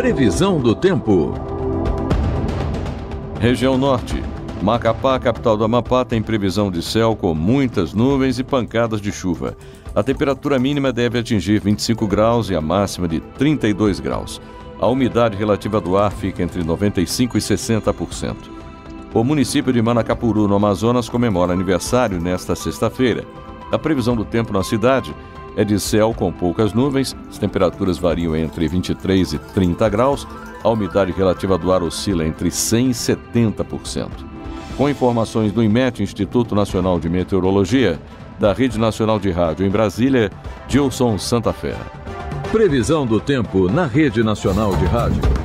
Previsão do tempo. Região Norte. Macapá, capital do Amapá, tem previsão de céu com muitas nuvens e pancadas de chuva. A temperatura mínima deve atingir 25 graus e a máxima de 32 graus. A umidade relativa do ar fica entre 95% e 60%. O município de Manacapuru, no Amazonas, comemora aniversário nesta sexta-feira. A previsão do tempo na cidade é de céu com poucas nuvens, as temperaturas variam entre 23 e 30 graus, a umidade relativa do ar oscila entre 100 e 70%. Com informações do IMET, Instituto Nacional de Meteorologia, da Rede Nacional de Rádio em Brasília, Gilson Santa Fé. Previsão do tempo na Rede Nacional de Rádio.